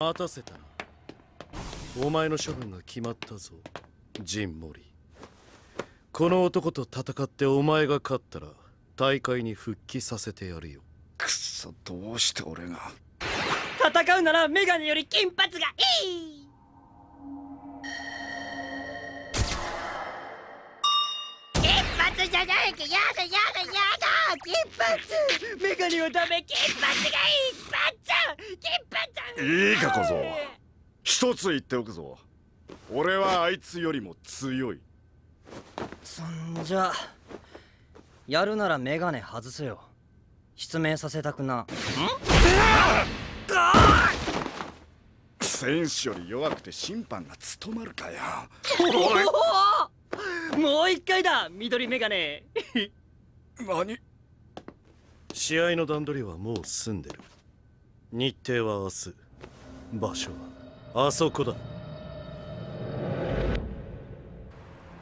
待たせたな。お前の処分が決まったぞジン・モリ。この男と戦ってお前が勝ったら大会に復帰させてやるよ。くっそどうして俺が。戦うならメガネより金髪がいい。金髪じゃないかやだやだやだ金髪。メガネはダメ金髪がいい金髪いいか小僧。一つ言っておくぞ。俺はあいつよりも強い。そんじゃやるならメガネ外せよ。失明させたくな。選手より弱くて審判が務まるかよ。もう一回だ緑メガネ何試合の段取りはもう済んでる日程は明日場所は。あそこだ。